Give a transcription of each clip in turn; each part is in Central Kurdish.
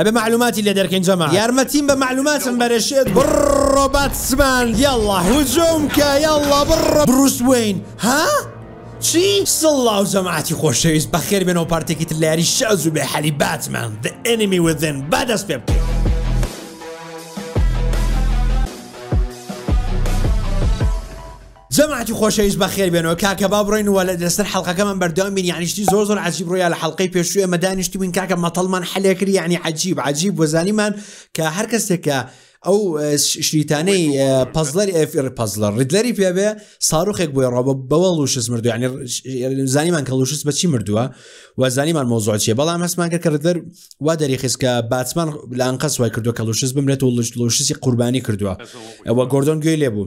ئەبێ مەعلوماتی لێ دەرکەین جەماعەت. یارمەتیم بە مەعلوماتم بەرێ شێت بڕۆ باتسمان یەڵا هجوم کە یەڵا بڕۆ بروس وەین ها چی؟ سڵاو جەماعەتی خۆشەویست بەخێر بێنەوە پارتێکی تر لە یاری شاز و بێ حەلی باتمان The Enemy Within با دەست پێ بکەین. جەماعەتی خۆشەویست بەخێربێنەوە کاکە با بڕۆین وە لەسەر حەڵقەکەمان بەردەوام بین یەعنی شتی زۆر زۆر عەجیب ڕوویا لە حەڵقەی پێشوو ئێمە دانیشتی بووین کاکە مەتەڵمان حەلێ کرد یەعنی عەجیب عەجیب وە زانیمان کە هەر کەسێک کە ئەو شریتانەی پەزلەری ئەفر پەزلە ڕیدلەری پێ بێ ساروخێک بۆی ڕۆ بەوە لوشس مردو یعنی زانیمان کە لوشس بەچی مردووە و زانیمان مۆزۆ چیە بەڵام هەستمان کە کردەر وا دەری خستکە باتمان لەان قەس وای کردو کە لوشس بمرێت و لوشسی قوربانی کردووە ئەوە گردۆن گوێ لێ بوو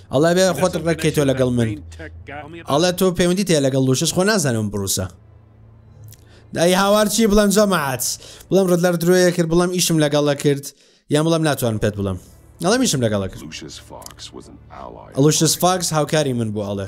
ئەڵێ بێ خۆت ڕێککەی تۆ لەگەڵ من ئەڵێ تۆ پەیوەندی تێ لەگەڵ لوشش خۆ نازانم بروسە دای هاوارچی بڵم جەماعات بڵم ڕد لەر درۆیە کرد بڵم ئیشم لەگەڵە کرد یان بڵم ناتوان پێت بڵم ئەڵە میشم لەگەڵە کرد ئەڵوشس فاکس هاوکاری من بۆ ئەڵێ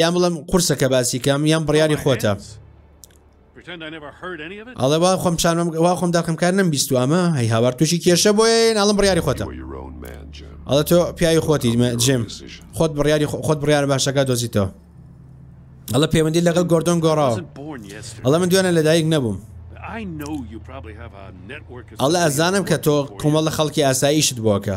یان بڵم قورسە کە باسی کەم یان بڕیاری خۆتە ئەڵێ وا خۆم چانم وا خۆم داخم کار نم بیست ئەمە هەی هاوار تووشی کێشە بۆیە ناڵم بڕیاری خۆتە ئەڵە تۆ پیاوی خۆتی جێم خۆت بڕیاری خۆت بڕیار باشەکە دۆزیتەوە ئەڵە پەیوەندی لەگەڵ گۆردۆن گۆڕاوە ئەڵە من دوێنە لەدایک نەبووم ئەڵە ئەزانم کە تۆ کومەڵە خەڵکی ئاساییشت بۆکە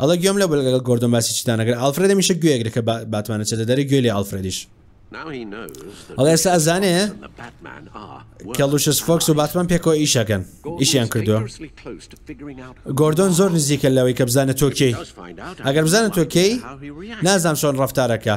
ئەڵێ گوێم لە لەگەڵ گۆردۆن باسی چیتان نەکرد ئالفرێد هەمیشە گوێیەگرە کە باتمان ئەچێتە دەرێ گوێ لێ ئالفرێدیش ئەڵێ ئێستا ئەزانێ کە لوشس فۆکس و باتمان پێکەوە ئیش ئەکەن ئیشیان کردووە گۆردۆن زۆر نزیکە لەوەی کە بزانێت تۆ کێی ئەگەر بزانن تۆ کێی نازانام چۆن ڕەفتارەکە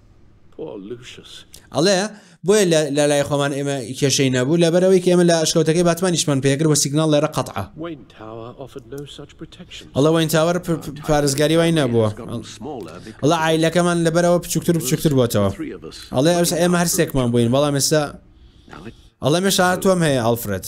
ئەڵێ، بۆیە لە لای خۆمان ئێمە کێشەی نەبوو، لەبەرئەوەی کە ئێمە لە ئەشکەوتەکەی باتمانیشمان پێکرد و سیگناڵ لێرە قەتعە. ئەڵێ، واین تاوەر پارێزگاری وای نەبووە. ئەڵێ، عایلەکەمان لەبەرئەوە بچووکتر و بچووکتر بۆتەوە. ئەڵێ، ئەوسا ئێمە هەر سێکمان بووین، بەڵام ئێستا. ئەڵێ، مێشە هاتووەم هەیە، ئاڵفرێد.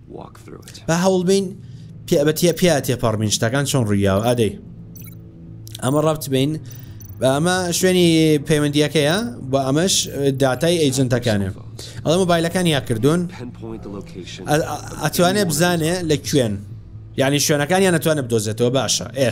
با هەوڵبین پێبەتە پێیا تێپەڕبین شتەکان چۆن ڕوویاوە ئادەی ئەمە ڕابت بین بە ئەمە شوێنی پەیوەندیەکەیە بۆ ئەمەش داتای ئەیجنتەکانە ئەڵە مۆبایلەکان یا کردوون ئەتوانێ بزانێ لە کوێن یعنی شوێنەکان یان نەتوانە بدۆزێتەوە باشە ئێ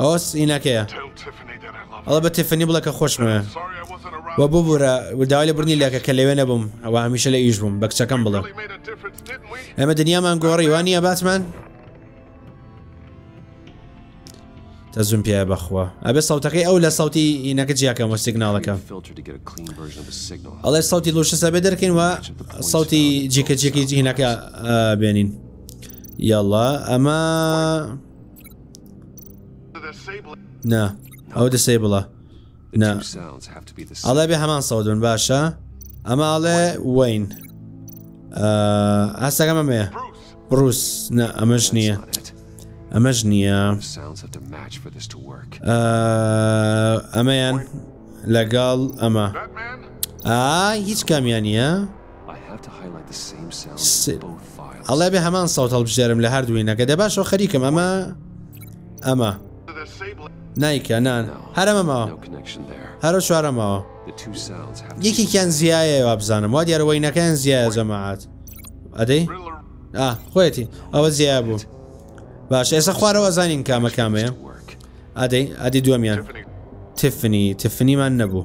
ئەوە سینەکەیە ئەڵە بە تفنی بڵێ کە خۆشمە و ببوورە داوای لە برنی لەکە کە لەوێ نەبووم ئەوە هەمیشە لە ئیش بووم بە کچەکەم بڵێ ئەمە دنیامان گۆڕی وان نیە باتمان تەزم پیاە بەخوا ئەبێ سەوتەکەی ئەو لە سەوتی ئینەکە جیاکەم وە سیگناڵەکە ئەڵێ سەوتی لوشەسە بێ دەرکەین وە سەوتی جیکە جێکی جینەکە بێنین یاڵە ئەمە نا ئەو دەسەی بڵە نا ئەڵێ بێ هەمان سەودن باشە ئەمە ئەڵێ وین ئاستەکە مەمەیە بروس نا ئەمەش نییە ئەمەش نییە ئەمەیان لەگەڵ ئەمە ئا هیچ کامیان نیە؟ ئەڵێبێ هەمان سەوت هەڵبژێرم لە هەردوو وینەکە دە باشەوە خەریکم ئەمە ئەمە نایکە نان هەرەمەمەوە هەرە چوارەمەوە یەکێکیان زیایە وابزانم وا دیارە وینەکەیان زیایە جەماعات ئەدەی خۆیەتی ئەوە زیای بوو باش ئێستا خوارەوە زانین کامە کامەیە ئەدەی ئەدی دووەمیان تفنی تفنیمان نەبوو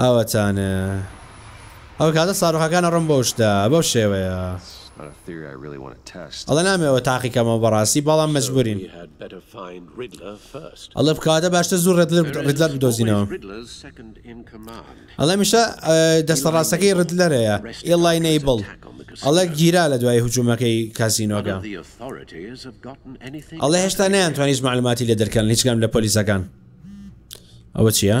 ئەوەتانە ئەو کاتە ساروخەکان ئەڕۆن بەو شتە بەو شێوەیە ئەڵێ نامەوە تاقی کەمەوە بەڕاستی بەڵام مەجبورین ئەڵێ بکاتە باشتر زوو ڕێدلر ڕیدلەر بدۆزینەوە ئەڵێ میشە دەستە ڕاستەکەی ڕدلەرەیە ئێڵای نەیبڵ ئەڵێ گیرا لە دوای هجوومەکەی کاسینۆگە ئەڵێ هێشتا نیان توانیش معلوماتی لێ دەرکەن هیچکام لە پۆلیسەکان ئەوە چییە؟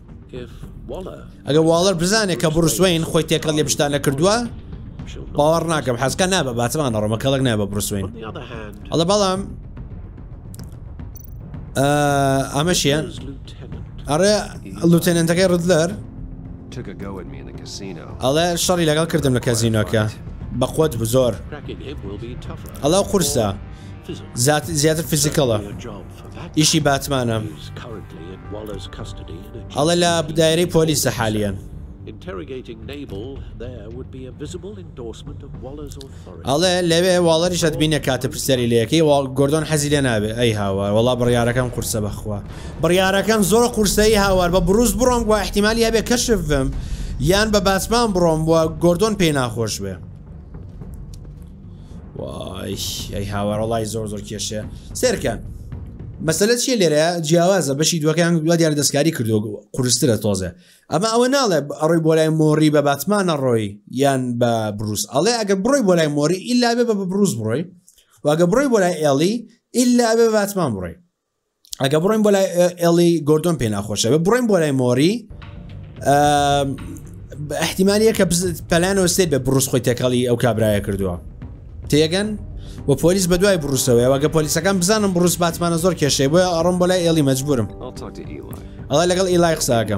ئەگەر واڵەر بزانێت کە بڕوس وین خۆی تێکەڵ لێ بشتانە کردووە باوەڕ ناکەم حەزکە نابە باتمان ڕۆمە کەڵک نابە بڕوس وین ئەڵە بەڵام ئەمە شیان ئەڕێ لوتێنەنتەکەی ڕدلەر ئەڵێ شەڕی لەگەڵ کردم لە کەزینۆکە بە قوت بزۆر ئەڵا قورسە زیاتر فیزیکەڵە ئیشی باتمانە ئەڵە لە دایرەی پۆلیسە حالیان ئەڵێ لەوێ واڵەری شەدبینە کاتە پرسیاری لەکەی گردۆن حەزی لێ نابێ ئەی هاوار وڵا بڕیارەکەم قورسە بەخوا بڕیارەکەم زۆر قورسایی هاوار بە بروس بڕۆم بۆ احتیممالی هەبێ کەشف بم یان بە باسمان بڕۆم بووە گردۆن پێی ناخۆش بێ وای هاوەڕەڵای زۆر زۆر کێشەیە سێرکە مەسلە چیە لێرە جیاوازە بەشی دوەکەیان دو دیار دەستکاری کردو قرسترە تۆزە ئەمە ئەوە ناڵێ ئەڕۆی بۆ لای مۆری بە باتمانە ڕۆی یان بە بروس ئەڵێ ئەگە بڕۆی بۆ لای مۆری ئیلا بێ بە بە بروس بڕۆی واگە بڕۆی بۆ لای ئێڵی ئیلا بێ باتمان بڕۆی ئەگە بڕۆین بۆ لای ئێڵی گۆردۆن پێ ناخۆشە بە بڕۆین بۆ لای مۆری احتیممالیە کە پەلانەوە سێ بە بڕوس خۆی تێکەڵی ئەو کابراە کردووە تێگەن و پۆلیس بە دوای بڕوسەوەی وەگە پۆلیسەکان بزانم بڕوس باتمانە زۆر کێشەی بۆە ئەڕم بۆ لای ئێڵی مەجبورم ئەڵە لەگەڵ ئیلای قساکە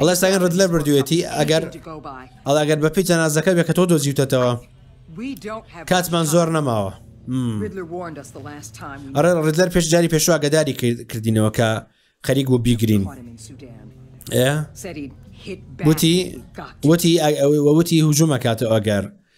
ئەڵێ ساگەن ردلەر بردوێتی ئەگەر ئەڵ ئەگەر بە پێی جەنازەکە بێ کە تۆ دۆزیوتەتەوە کاتمان زۆر نەماوە ئەڕێ ڕدلەر پێش جاری پێشوا گەداری کردینەوە کە خەریک بۆ بیگرین وتی وتی ئەوەی وتی هجوومە کاتە ئەگەر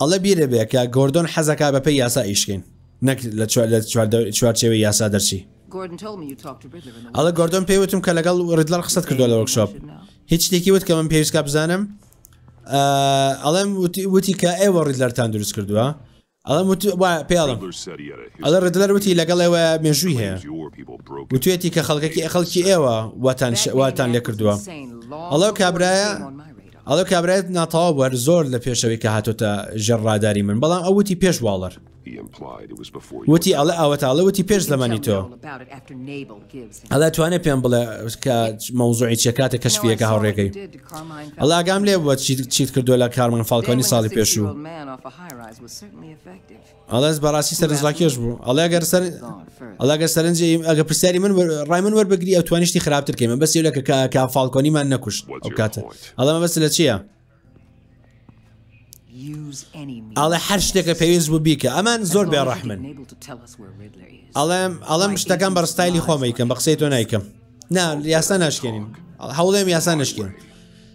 ئەڵێ بیرە بێ کە گۆردۆن حەزەکە بە پێی یاسا ئیشکەین نەک لە چوارچێوەی یاسا دەرچی ئەڵە گۆردۆن پێی وتم کە لەگەڵ ڕیدلەر قسەت کردو لە وەکشاپ هیچ شتێکی وت کە من پێویستکە بزانم ئەڵێم وتی کە ئێوە ڕیدلەرتان دروست کردووە ئەڵم پێڵم ئەڵە ڕدلەر وتی لەگەڵ ئێوە مێژووی هەیە وتێتی کە خەڵکەکی خەڵکی ئێوە واتان واتان لێ کردووە ئەڵە کابراە ئەڵێ کابرایت ناتەواو بوو هەر زۆر لە پێشەوەی کە هاتۆتە ژێر ڕاداری من بەڵام ئەو وتی پێش واڵەر وتی ئەڵێ ئاوەتا ئەڵێ وتی پێش زەمانی تۆ ئەڵێ توانێ پێم بڵێ کە مەوزوعی چیە کاتێک کەشفیەکە هاوڕێگەی ئەڵاگام لێ بووە چیت کردو لە کارمان فالکۆنی ساڵی پێشوو ئەڵێس بەڕاستی سەرنجڕاکێش بوو ئەڵێ گەر سەر ئەڵا گەر سەرنج ئەگە پرسیاری من ڕای من وەربگری ئەو توانیشتی خراپتر کەمە بەس لە کە کا فالکۆنیمان نەکوشت ئەو کاتە ئەڵەمە بەس لە چییە؟ ئەڵێ هەر شتێکە پێویست بوو بیکە ئەمان زۆر بێ ڕەحمن ئەڵێم ئەڵەم شتەکان بە ستایلی خۆمەیکەم بە قسەی تۆ نایکەم نا یاسا ناشکێنین هەوڵێم یاسا نشکێن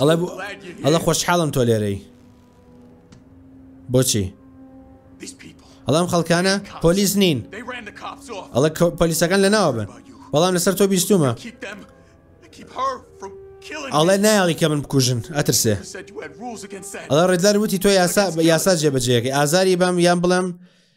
ئەڵێ ئەڵە خۆشحاڵم تۆ لێرەی بۆچی ئەڵام خەڵکانە پۆلیس نین ئەڵە پۆلیسەکان لە ناوە بن بەڵام لەسەر تۆ بیستومە ئەڵێ نایڵی کە من بکوژن ئەترسێ ئەڵە ڕێدار وتی تۆ یاسا یاسا جێبەجێەکە ئازاری بەم یان بڵێم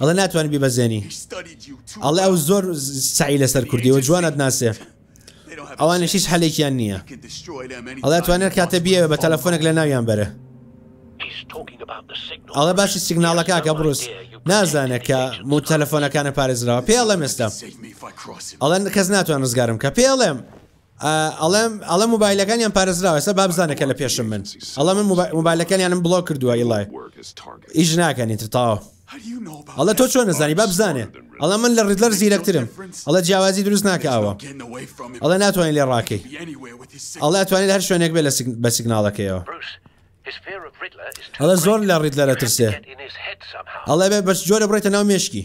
ئەڵێ ناتوانانی بیبەزێنی ئەڵێ ئەو زۆر سعی لەسەر کوردیەوە جوانت ناسێ ئەوانە هیچ هەلێکیان نییە ئەڵێ توانێت کاتە بیە بە تەلەفۆنێک لە ناویان بەرە ئەڵە باشی سیگناڵەکەکە بروس نازانێت کە مو تەلەفۆنەکانە پارێزراوە پێڵێ مێستا ئەڵەن کەس ناتوان ڕزگارم کە پێڵێم ئەڵێ ئەڵێ موبایلەکانیان پارێزراوە ئێستا با بزانە کە لە پێشم بن ئەڵێ من موبایلەکانیانم بڵۆک کردووە ئیڵێ ئیش ناکەن ئیتر تەواو ئەڵێ تۆ چۆن نەزانی با بزانێ ئەڵێ من لە ڕیدلەر زیرەکترم ئەڵێ جیاوازی دروست ناکە ئەوە ئەڵێ ناتوانین لێ ڕاکەی ئەڵێ ئەتوانێت هەر شوێنێک بێ لە بە سیگناڵەکەیەوە ئەڵێ زۆر لە ڕیدلەرە ترسێ ئەڵێ بێ بەس جۆرە بڕێتە ناو مێشکی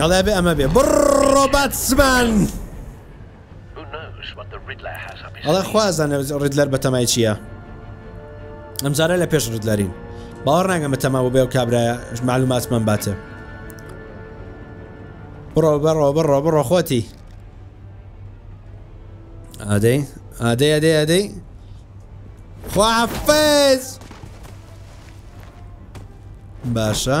ئەڵێ ئەبێ ئەمە بێ بڕۆ باتمان ئەڵێ خوازانە ڕیدلەر بەتەمای چییە ئەمجارە لە پێش ڕیدلەرین باوەڕ ناگەم بە تەماوە بێ و کابراە معلوماتمان باتێ بڕۆ بەڕۆ بڕۆ بڕۆ خۆتی ئادەی ئادەی ئەدەی ئەدەی خواحفز باشە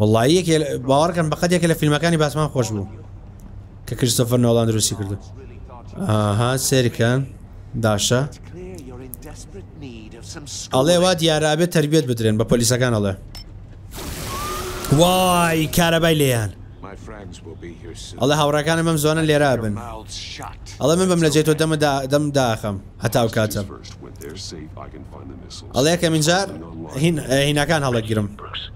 وەڵڵایی یەکێ باوەڕکەن بەقەد یەکە لە فیلمەکانی باسمان خۆش بوو کە کریستۆفەر نۆڵان دروستی کردو ئاها سێریکەن داشە ئەڵێ وا دیارابێت تربێت بدرێن بە پۆلیسەکان ئەڵێ وای کارەبای لێیان ئەڵێ هاوڕەکانە مەم زۆنە لێرا بن ئەڵێ من بم لە جێ تۆ دەمە دەم داخم هەتاو کاتە ئەڵێ یەکەمین جار هینەکان هەڵەگیرم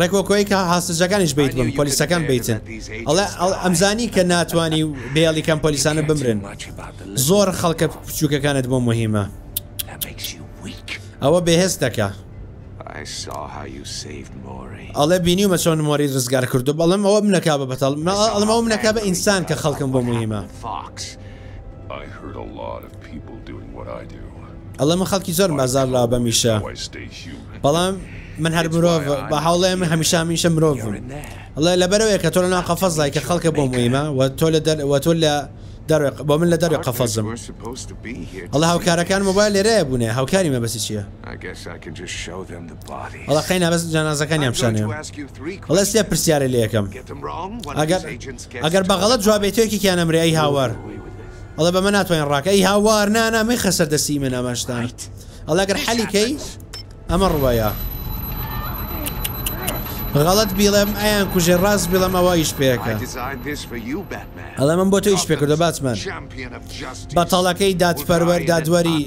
ڕێکۆ کۆی کە هاستجەکانیش بیت بم پۆلیسەکان بیتن ئەڵێ ئەمزانی کە ناتوانانی بێڵی کەم پۆلیسانە بمرن زۆر خەڵکە بچووکەکانت بۆ مهمە ئەوە بەهێز دەکە ئەڵێ بینی ومە چۆن مۆری ڕزگار کردو بەڵم ئەوە منەکا بە بەتەڵ ئەڵمە و منەکە بە ئینسان کە خەڵکم بۆ مهمە. ئەڵێ من خەڵکی زۆرم بازار لاوە بەمیشە بەڵام من هەر مرۆڤ بە هەوڵێ من هەمیشە هەمیشە مرۆڤم ئەڵێ لەبەرەوەی کە تۆ لە ناو قەفەزای کە خەڵکە بۆ مهمە و تۆ لە دەرەوە تۆ لە دەرەوە بۆ من لە دەرەوەی قەفەزم ئەڵێ هاوکارەکان مۆبایل لێرەیە بوونێ هاوکاری مەبەستی چییە ئەڵە قەی نابەست جانازەکانیان پیشانێ ئەڵێ سێ پرسیارە لە یەکەم ئەگەر ئەگەر بەغەڵەت جوابێتێکیان ئەمرێ ئەی هاوار ئەڵێ بەمە ناتوانین ڕاکە ئەی هاوار نانا مەی خەسەر دەستی ئیمە ناماشتان ئەڵێ گەر حەلی کەی ئەمە ڕوایە غەڵت بیڵێم ئەیان کوژێ ڕاست بڵم ئەوە ئیش پێەکە ئەڵێ من بۆ تۆ ئیش پێکردو باتمان بەتەڵەکەی دادپەروەەر دادوەری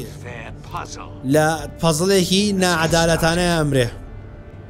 لە پەزڵێکی ناعادالەتانەیە ئەمرێ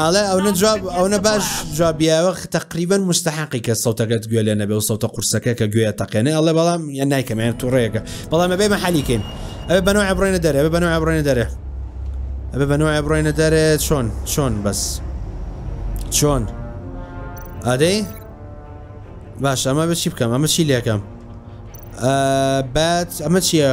ئاڵێ ئەونە جواب ئەونە باش جوابیاوە تقریبا مستحقی کە سەوتەکەت گوێ لێ نەبێ و سەوتە قورسەکە کە گوێە تەقێنێ ئەڵێ بەڵام یان نایکەمیان تووڕەیەەکە بەڵام ئەبێ مەحالیکەین ئەبێ بەنەوە ئەبڕێنە دەرێ ئەبێ بەنەوە ئەبڕێنە دەرێ ئەبێ بەنەوە ئەبڕێنە دەرێ چۆن چۆن بەس چۆن ئادەی باش ئەمە بە چی بکەم ئەمە چی لەکەم بەت ئەمە چییە؟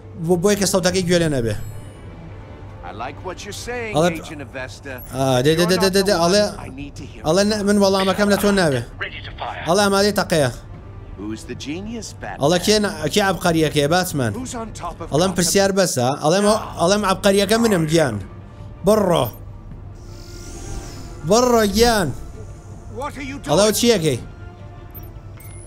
بۆ یەکێ سەوتەکەی گوێ لێ نەبێ ئەڵێ ئەڵێ من وەڵامەکەم لە تۆ ناوێ ئەڵێ ئامادەی تەقەیە ئەڵە کێن ئەکی عبقەریەکەی باتمان ئەڵم پرسیار بەسە ئەڵێم ئەڵێم عبقەریەکە منم گیان بڕۆ بڕۆ گیان ئەڵەوە چیەکەی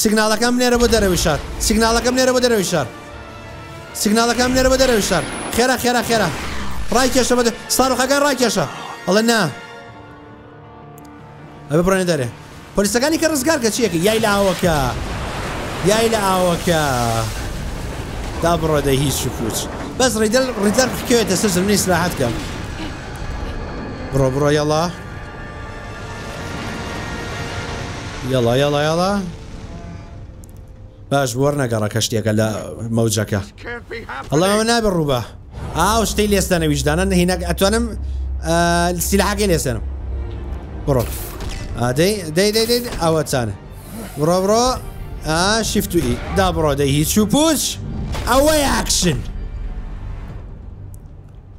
سیگناڵەکان بنێرە بۆ دەرەوەی شار سیگناڵەکە بنێرە بۆ دەرەوەی شار سیگناڵەکان بنێرە بۆ دەرەوەی شار خێرا خێرا خێرا ڕایکێشە بە ساڕۆخەکان ڕایکێشە ئەڵێ نا ئەبێ بڕێنە دەرێ پۆلیسەکانی کە ڕزگار کە چیەکە یای لە ئاوەکە یای لە ئاوەکە دا بڕۆ دەی هیچ کوچ بەس ڕیدل ڕیدلەر بکەوێتە سەر زمینی سراحەت کەم بڕۆ بڕۆ یەڵا یاڵا یاڵا یاڵا باش بۆر نەگەڕە کەشتێکە لە مەوجەکە هەڵەوە نابێ ڕووبە ئاو شتەی لێستانە ویژدانە نهینەک ئەتوانم سیلحاکەی لێسێنم بڕۆ دەی دەی دەی دەی ئەوە چانە بڕۆ بڕۆ شیفت و ئی دا بڕۆ دەی هیچ و پوچ ئەوە یاکشن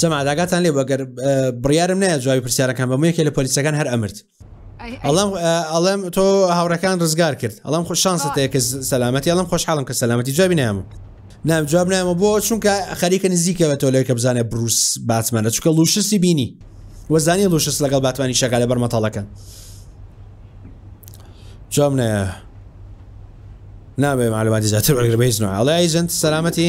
سەما داگاتان لێ بەگەر بڕیارم نایە جوابی پرسیارەکان بەمە یەکێ لە پۆلیسەکان هەر ئەمرد ئەڵم ئەڵێم تۆ هاوڕەکان ڕزگار کرد ئەڵم خۆ شانسە تێکە سەلامەتی ئەڵم خۆشحاڵم کە سەلامەتی جوابی نامە نام جواب نامە بۆ چونکە خەریکە نزیکەوە تۆ لەوەی کە بزانێ بروس باتمانە چکە لوشستی بینی وەزانی لوشس لەگەڵ باتمانی شەکە لە بەرمەتەڵەکە جواب نایە نابێ معلوماتی زیاتر بەگربە هیچ نوە ئەڵێ ئەیجنت سەلامەتی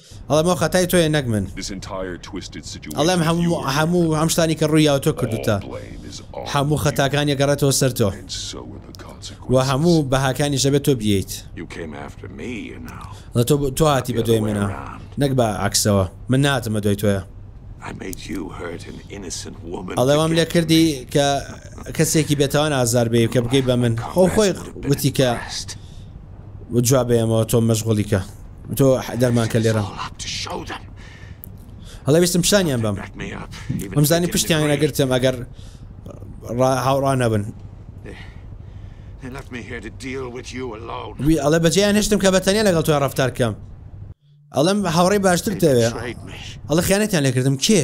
ئەڵێم ئەو خەتای تۆیە نەک من. ئەڵێم هەموو هەموو ئەم شتانی کە ڕوویاوە تۆ کردووتە. هەموو خەتاکان ئەگەڕێتەوە سەر تۆ. وە هەموو بەهاکانیش ئەبێت تۆ بیێیت. ئەڵێ تۆ تۆ هاتی بە دوای منە نەک بە عەکسەوە. من نەهاتم بە دوای تۆیە. ئەڵێ وام لێ کردی کە کەسێکی بێتاوان ئازار بێی کە بگەی بە من. ئەو خۆی وتی کە. جوابەیەمەوە تۆ مەشغڵی کە تۆ دەرمان کە لێرە هەڵە ویستم پیشانیان بم ئەمزانی پشتیان نەگرتم ئەگەر هاوڕان نەبن وی ئەڵێ بەجێیان هێشتم کە بەتەنیا لەگەڵ تۆ ڕفتار کەم ئەڵم هاوڕێ باشتر تەوێ ئەڵە خیانەتیان لەکردم کێ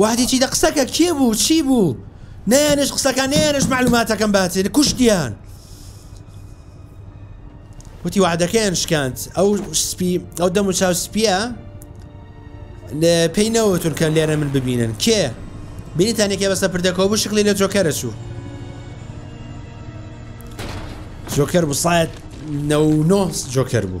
وەحدی چی دە قسەکە کێ بوو چی بوو نەیانش قسەکان نەیانش معلوماتەکەم باتێ کوشتیان وتی وعدەکەیان شکاند ئەو سپی ئەو دەم و چاو سپیە لە پێی نەوتون کە لێرە من ببینن کێ بینیتانێکە بەسە پردەکەەوە بوو شکلی لە جۆکەرە چوو جۆکەر بوو ساەت نە جۆکەر بوو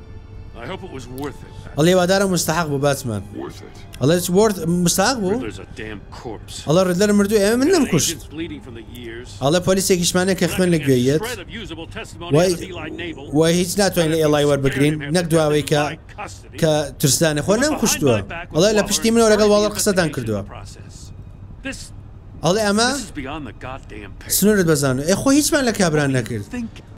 ئەڵێ هیوادارم مستحق بوو باتمان ئەڵێ وەرت مستاق بوو ئەڵە ڕدلەر مردو ئێمە من نم کوشت ئەڵە پۆلیسێکیشمانە کە خوێن لە گوێیەت وای هیچ ناتوانین لە ئێڵای وەربگرین نەک دواوەی کە کە ترسدانە خۆ نەم کوشتووە ئەڵێ لە پشتی منەوە لەگەڵ واڵە قسەتان کردووە ئەڵێ ئەمە سنورت بەزانە ئێ خۆ هیچمان لە کابران نەکرد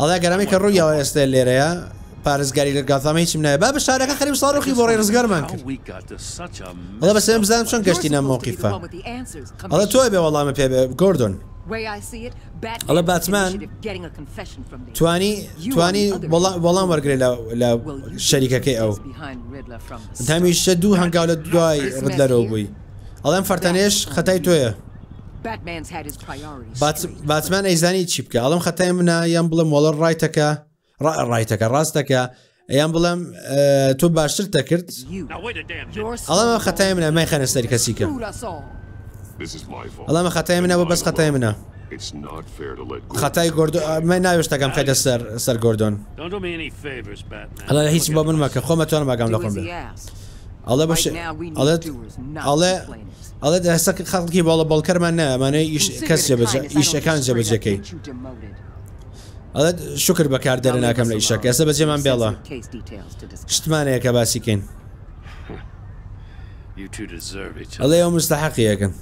ئەڵێ گەر ئەمەی کە ڕوویاوە ئێستێ لێرەیە پارێزگاری لە گاتامە هیچم نایە با بشارە کە خەریو ساڕوخی بۆڕی ڕزگارمان کرد ئەڵێ بەسێن بزانم چۆن گەشتی نام مەوقیفە ئەڵێ تۆ بێ وەڵامە پێ بێ گۆردۆن ئەڵێ باتمان توانی توانی وەڵام وەرگێ لە شەریکەکەی ئەو دامیشە دوو هەنگاو لە دوای ڕدلەرەوە بووی. ئەڵێم فەرتەنێش خەتای تۆیە باتمان ئەیزانی چی بکە ئەڵم خەتای منە یان بڵم وەڵە ڕایتەکە ڕایتەکە ڕاستەکە ئەیان بڵم تۆ باشتر دەکرد ئەڵەمە خەتای منە مای خەنە سەری کەسی کە ئەڵەمە خەتای منە بە بەس خەتای منە خەتای گردۆ من ناوێشتەکەم خەیدە سەر سەر گردۆن هیچ بۆ من مەکە خۆمە توانم ماگەم لە خۆم ئەڵێ بەش ئەڵێت ئەڵێ ئەڵێت هەسە خەڵکی باڵە بەڵکەرمان نە ئەمانەی ئیش کەس جێبەجە ئیشەکان جێبەجەکەی ئەڵێت شکر بەکار دەرە ناکەم لە ئیشەکە ئێستا بەجێمان بێڵە شتمانەیە کە باسی کەین ئەڵێ ئەو مستەحەقیەکەم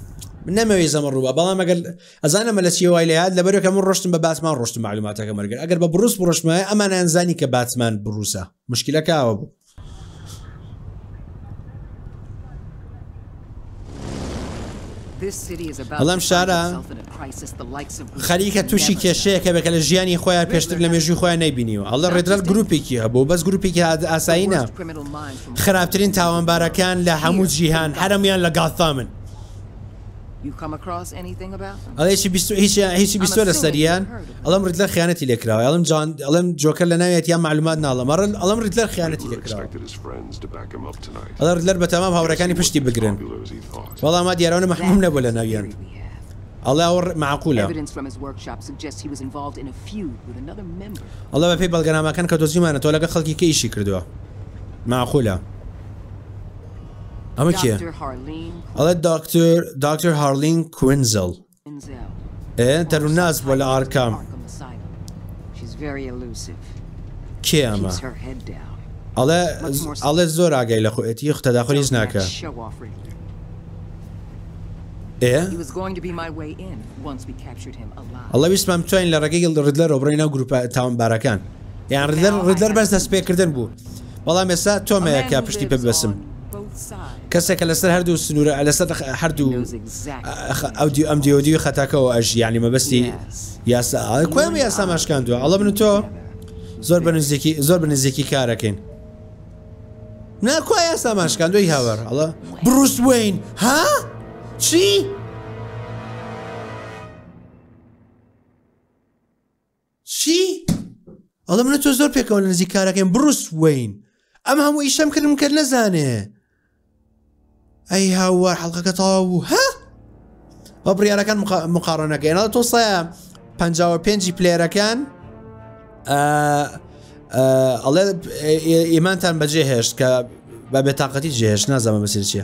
من نەمەوی زەمە ڕووە بەڵام ئەگەر ئەزانە مە لە چی وای لەات لە بەرەکە من ڕشتم بە باسمان ڕشتم معلوماتەکە مەرگەر ئەگەر بە بڕوس بڕشمە ئەمانیان زانی کە باسمان بڕوسە مشکلەکەوە بوو بەڵام شارە خەریکە تووشی کێشەیەکە بێکە لە ژیانی خۆیان پێشتر لە مێژوی خۆیان نبینیوە ئەڵە ڕێدرەت گروپێکی هەبوو بەس گروپێکی ئاساییە خراپترین تاوانبارەکان لە هەموو جیهان هەرمیان لە گاڵتا من ئەڵێکی هیچی بیستۆ لە سەریان ئەڵێم ڕیدلەر خیانەتی لێ کراوە ئەڵێم جان ئەڵێم جۆکەر لە ناویەتی یان مەعلومات ناڵێم ئەڕێن ئەڵێم ڕیدلەر خیانەتی لێ کراوە ئەڵێ ڕیدلەر بەتەمام هاوڕێکانی پشتی بگرن وەڵا مادیار ئەونە مەحبووم نەبووە لە ناویان ئەڵێ ئەوە مەعقولە ئەڵێ بەپێی بەڵگەنامەکان کە دۆزیمانە تۆ لەگەڵ خەڵکی کە ئیشی کردووە مەعقولە ئەمە کێ ئەڵێ داکتر داکتر هارلین کوینزڵ تەر و ناز بووە لە ئارکام کێ ئەمە ئەڵێ ئەڵێ زۆر ئاگای لە خۆێتی خ تەداخۆ هیچ ناکە ئەڵە ویستمان بتوانین لە ڕێگەی ڕدلەرەوە بڕی ناو گروپە تاوان بارەکان یان ردلەر ردلەر بەس دەست پێکردن بوو بەڵام ئێستا تۆمەیە کە پشتی پێ بەسم کەسێکە لەسەر هەردوو سنوورە لەسەر هەردوو ئەودی ئەم دیۆدی خەتاکەەوە ئەژ ینی مەبستی یاسا کوێم یاسا ماشکان دووە ئەڵە من تۆ زۆر بە نزیکی زۆر بە نزیکی کارەکەین ناکوای یاسا ماشکان دوی هاوار ئەڵە بڕوس وین ها چی؟ چی؟ ئەڵێ منە تۆ زۆر پێکەوە لە نزیک کارەکەین بڕوس وین ئەم هەموو ئیشەم کردم کرد نەزانێ ئەی هاوە حڵقەکە تەواو بوو ها بە بڕیارەکان مقاڕەنەکەینا تۆ سە پ پێنجی پلێرەکان ئەڵێ ئێمانتان بەجێ هێشت کە بە بێتاقەتی جێهێش نازانمە بەسێ چیە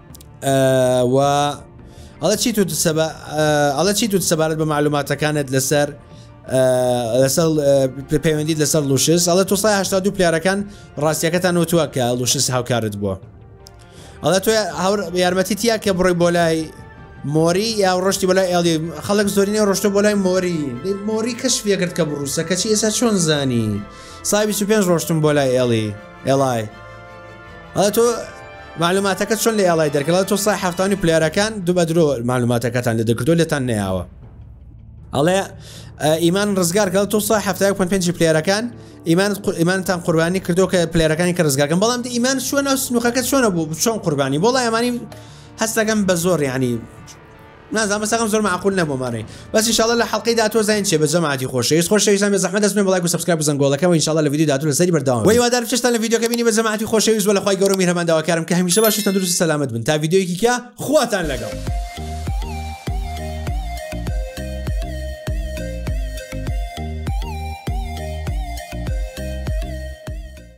و ئەڵە چی تو ئەڵە چی تو سەبارەت بە معلوماتەکانت لەسەر لەسەر پەیوەندیت لەسەر لوشس ئەڵە تو سای هشتا دوو پلیارەکان ڕاستیەکەتان وتووە کە لوشس هاوکارت بووە ئەڵە تو یارمەتی تیا کە بڕی بۆ لای مۆری یا ڕشتی بەلای ئەڵی خەڵک زۆرینە ڕشتە بۆ لای مۆری مۆری کەش پێکرد کە بڕوسە کەچی ئێستا چۆن زانی سای 25 ڕۆشتم بۆ لای ئێڵی ئێڵای ئەڵێ تۆ معلوماتەکە چۆن لە یاڵای دەرکەڵە تۆ سای هەفتانی پلارەکان دوو بە درۆ معلوماتەکەتان لە دەکردو لێتان نەیاوە ئەڵێ ئیمان ڕزگارکە تۆ سای هەفتای پێ پێنج پلێرەکان ئیمان ئیمانتان قوربانی کردو کە پلێرەکانی کە ڕزگارکەم بەڵام دی ئیمان چۆن ئەو سنوخەکە چۆنە بوو چۆن قوربانی بۆڵ ئەمانی هەستەکەم بە زۆر ینی نازانم بەس ئەکەم زۆر مەعقول نەبوو مەڕی بەس ان شاءاللە لە حەڵقەی داهاتووە زانین چیە بەس جەماعەتی خۆشەویست خۆشەویستان بێ زەحمەت دەست بنێن بە ڵایک و سەبسکرایب و زەنگۆڵەکە وە ان شاءاللە لە ڤیدیۆی داهاتوو لە سەری بەردەوام ئەبین وە هیوادارم چێژتان لە ڤیدیۆکە بینی بێ جەماعەتی خۆشەویست وە لە خوای گەورە و میهرەبان داواکارم کە هەمیشە باش و تەندروست و سەلامەت بن تا ڤیدیۆیەکی کە خواتان لەگەڵ.